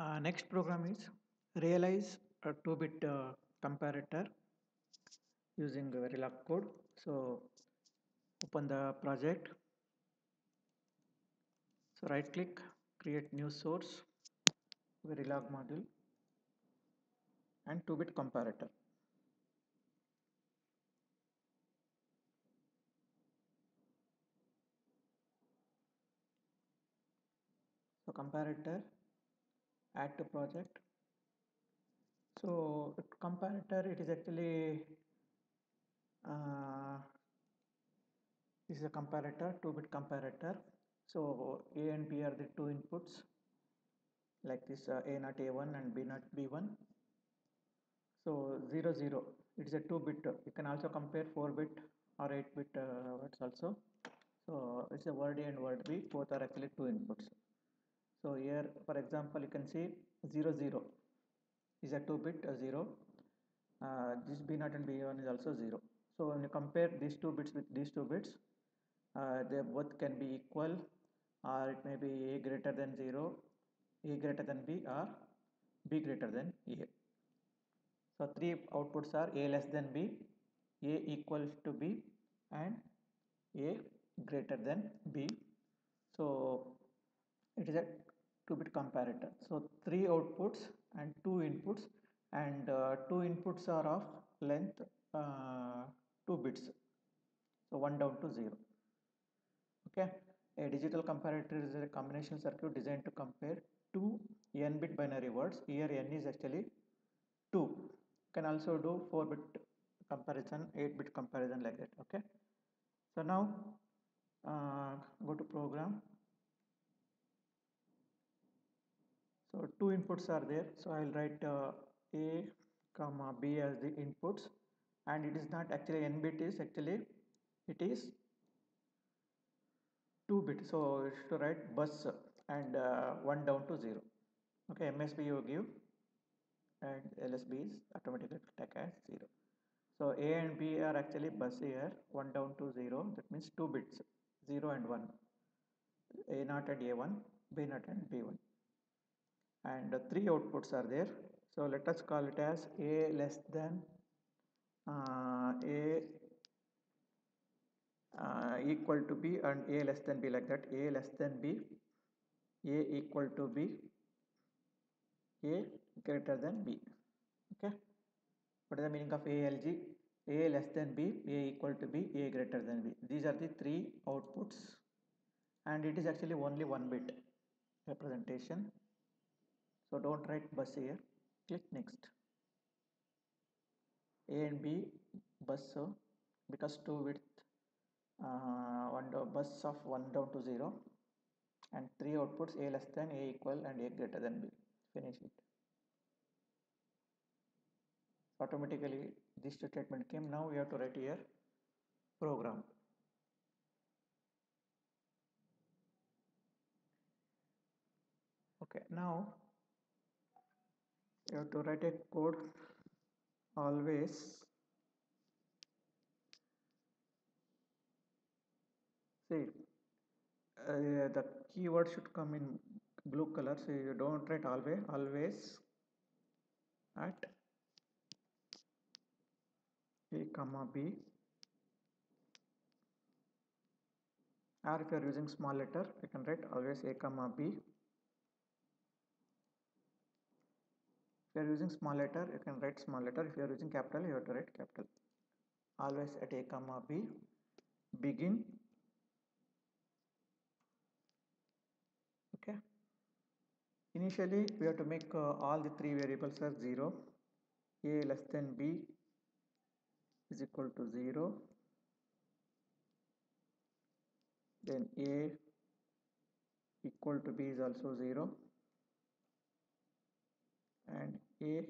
Uh, next program is realize a 2-bit uh, comparator using Verilog code. So open the project. So right click, create new source, Verilog module and 2-bit comparator. So comparator, add to project. So comparator, it is actually uh, this is a comparator, 2-bit comparator. So A and B are the two inputs like this uh, A not A1 and B not B1. So 0 0 it is a 2 bit you can also compare 4 bit or 8 bit uh, words also. So it's a word A and word B both are actually two inputs. So here for example you can see 0 0 is a 2 bit uh, 0 uh, this B0 and B1 is also 0. So when you compare these two bits with these two bits uh, they both can be equal or it may be A greater than 0, A greater than B or B greater than A. So three outputs are A less than B, A equals to B and A greater than B. So it is a 2-bit comparator. So three outputs and two inputs and uh, two inputs are of length uh, 2 bits. So 1 down to 0. Okay. A digital comparator is a combination circuit designed to compare two n-bit binary words. Here n is actually 2 can also do 4 bit comparison 8 bit comparison like that okay so now uh, go to program so two inputs are there. So i'll write uh, a comma b as the inputs. And it is not actually n bit is actually it is 2 bit. So you should write bus and uh, 1 down to 0 okay msb you give and LSB is automatically taken as 0. So A and B are actually bus here 1 down to 0 that means 2 bits 0 and 1 A naught and A1 B naught and B1 and 3 outputs are there. So let us call it as A less than uh, A uh, equal to B and A less than B like that A less than B A equal to B A greater than B. Okay. What is the meaning of ALG? A less than B, A equal to B, A greater than B. These are the three outputs and it is actually only one bit representation. So don't write bus here. Click next. A and B bus because 2 width uh, one bus of 1 down to 0 and 3 outputs A less than A equal and A greater than B. Finish it automatically this statement came now we have to write here program okay now you have to write a code always see uh, the keyword should come in blue color so you don't write always always at a comma b. Or if you are using small letter you can write always a comma b you are using small letter you can write small letter. If you are using capital you have to write capital. Always at a comma b. Begin. Okay. Initially we have to make uh, all the three variables as 0 a less than b is equal to 0 then a equal to b is also 0 and a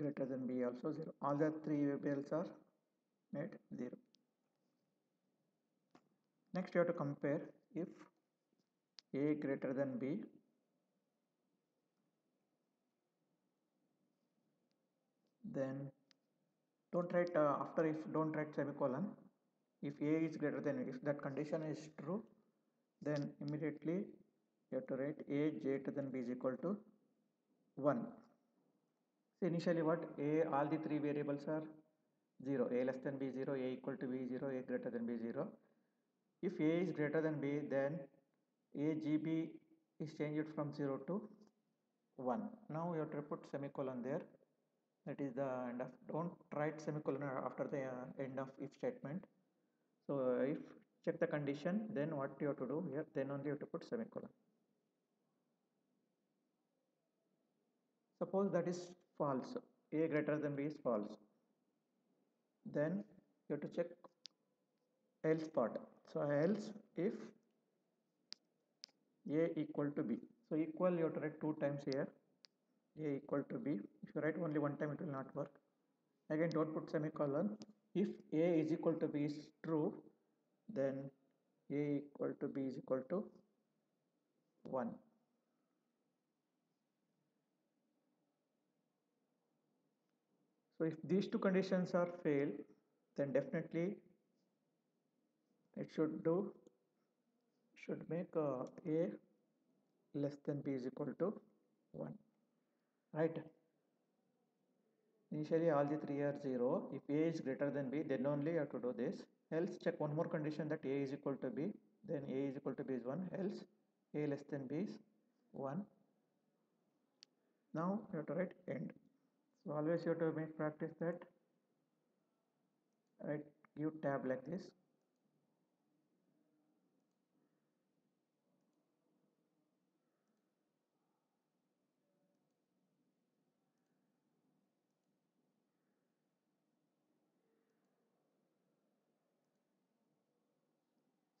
greater than b also 0 all the three variables are made 0 next you have to compare if a greater than b then don't write uh, after if don't write semicolon. If a is greater than if that condition is true then immediately you have to write a greater than b is equal to 1 so initially what? A all the three variables are 0 a less than b 0 a equal to b 0 a greater than b 0 if a is greater than b then a g b is changed from 0 to 1 now you have to put semicolon there. That is the end of don't write semicolon after the uh, end of if statement. So if check the condition then what you have to do here then only you have to put semicolon. Suppose that is false. A greater than b is false. Then you have to check else part. So else if a equal to b. So equal you have to write two times here. A equal to b. If you write only one time it will not work. Again don't put semicolon. If a is equal to b is true then a equal to b is equal to 1 so if these two conditions are failed then definitely it should do should make uh, a less than b is equal to 1 right? Initially all the three are 0 if a is greater than b then only you have to do this. Else check one more condition that a is equal to b then a is equal to b is 1 else a less than b is 1 now you have to write end so always you have to practice that write give tab like this.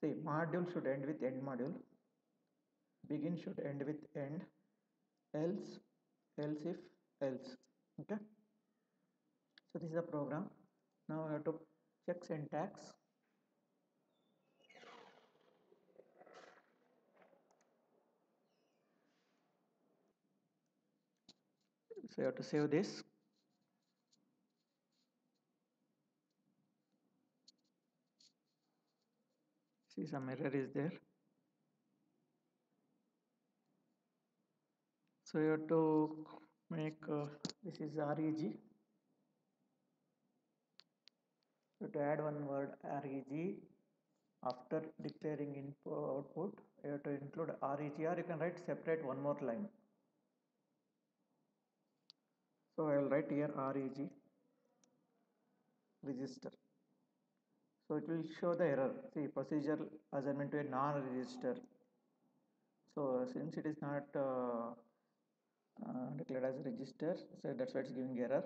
See module should end with end module. Begin should end with end. Else else if else okay. So this is the program. Now I have to check syntax. So you have to save this. See some error is there. So you have to make uh, this is reg have to add one word reg after declaring input output you have to include reg you can write separate one more line. So i will write here reg register. So it will show the error. See procedure assignment to a non-register. So since it is not uh, uh, declared as a register. So that's why it's giving error.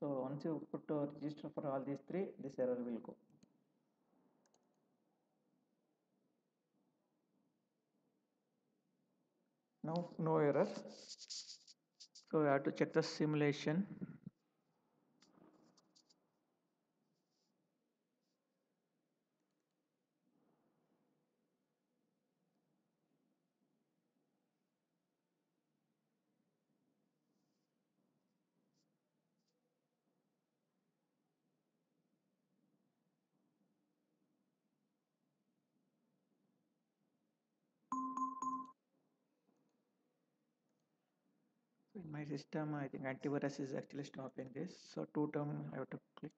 So once you put a register for all these three this error will go. Now no error. So we have to check the simulation in my system, I think antivirus is actually stopping this. So two term I have to click.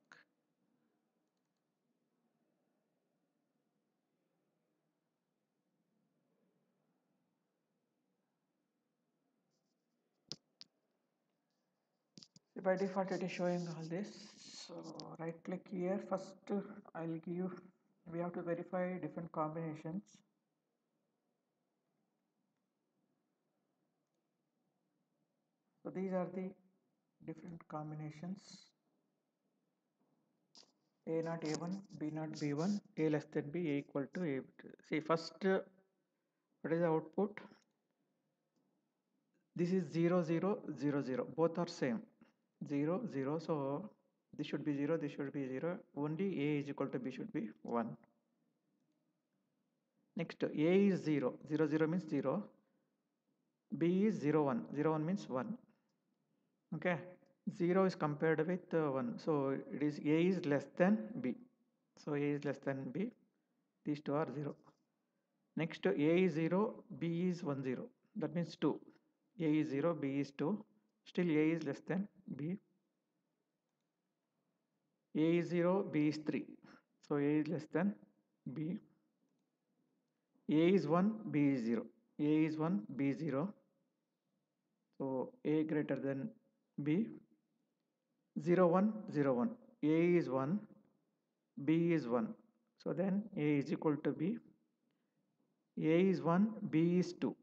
So by default it is showing all this. So right click here. First I'll give, you. we have to verify different combinations. These are the different combinations. A not a1 b not b1 a less than b a equal to a see first what is the output? This is 0 0 0 0 both are same. 0 0 so this should be 0 this should be 0 only a is equal to b should be 1 next a is 0 0 0 means 0 b is 0 1 0 1 means 1 okay? 0 is compared with uh, 1 so it is a is less than b. So a is less than b these two are 0 next a is 0 b is 1 0 that means 2 a is 0 b is 2 still a is less than b. A is 0 b is 3 so a is less than b. A is 1 b is 0 a is 1 b is 0 so a greater than b 0 1 0 1 a is 1 b is 1 so then a is equal to b. A is 1 b is 2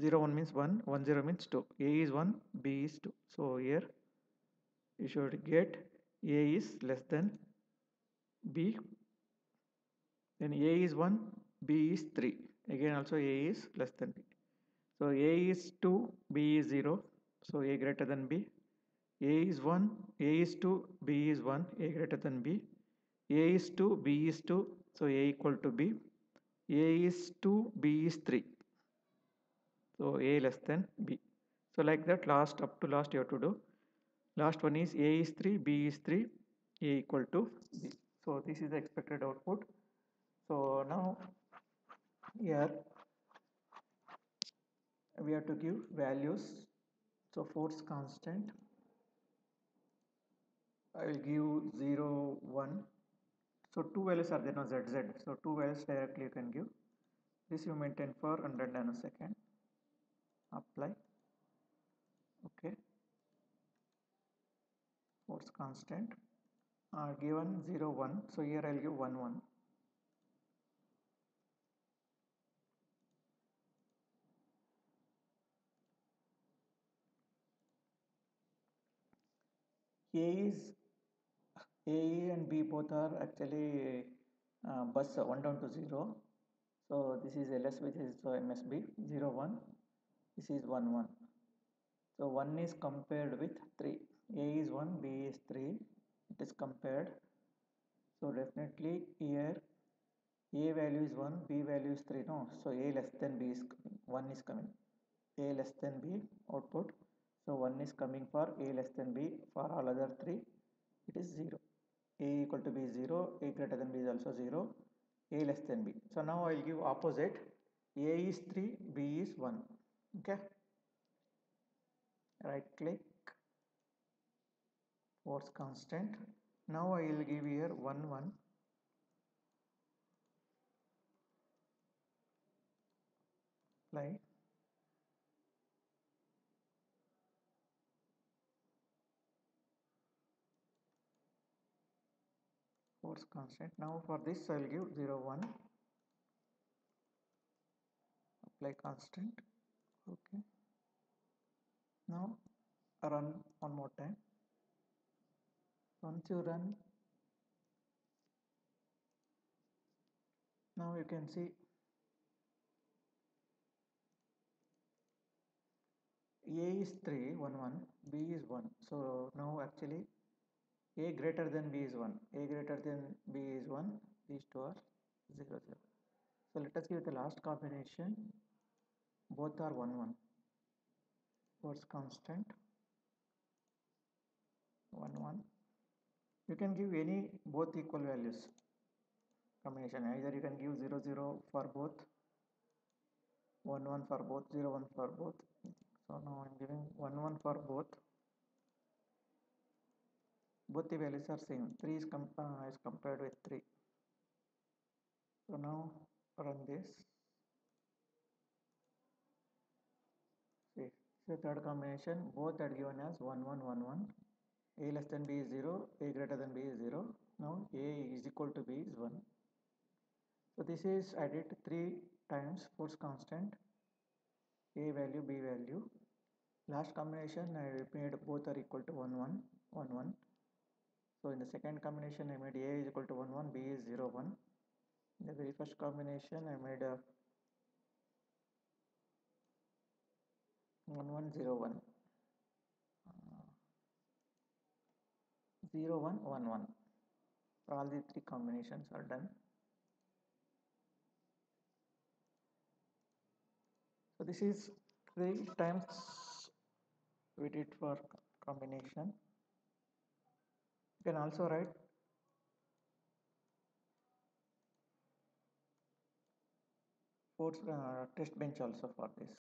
0 1 means 1 1 0 means 2 a is 1 b is 2 so here you should get a is less than b. Then a is 1 b is 3 again also a is less than b. So a is 2 b is 0 so a greater than b. A is 1 a is 2 b is 1 a greater than b. A is 2 b is 2 so a equal to b. A is 2 b is 3 so a less than b. So like that last up to last you have to do. Last one is a is 3 b is 3 a equal to b. So this is the expected output. So now here we have to give values so force constant. I will give 0 1 so two values are there now zz so two values directly you can give. This you maintain for 100 nanosecond. Apply. Okay. Force constant. Uh, given 0 1 so here I'll give 1 1 A is A and B both are actually uh, bus 1 down to 0 so this is LSB this is so MSB 0 1 this is 1 1 so 1 is compared with 3 A is 1 B is 3 it is compared. So definitely here A value is 1 B value is 3 no? So A less than B is coming 1 is coming. A less than B output so 1 is coming for A less than B for all other 3 it is 0 A equal to B is 0 A greater than B is also 0 A less than B. So now I will give opposite. A is 3 B is 1 okay? Right click force constant. Now I will give here 1 1 apply constant now for this I will give 0 1 apply constant. Okay. Now run one more time. Once you run now you can see a is 3 1 1 b is 1 so now actually a greater than b is 1 a greater than b is 1 these two are 0 0 so let us give the last combination. Both are 1 1 force constant? 1 1 you can give any both equal values. Combination. Either you can give 0 0 for both. 1 1 for both. 0 1 for both. So now I'm giving 1 1 for both both the values are same 3 is, com uh, is compared with 3 so now run this. See so third combination both are given as 1 1 1 1 a less than b is 0 a greater than b is 0 now a is equal to b is 1 so this is added 3 times force constant a value b value. Last combination I made both are equal to 1 1 1 1 so in the second combination I made A is equal to 1 1 B is 0 1 in the very first combination I made a 1 1 0 1 uh, 0 1 1 1 so all the three combinations are done. So this is three times we did for combination can also write. Force uh, test bench also for this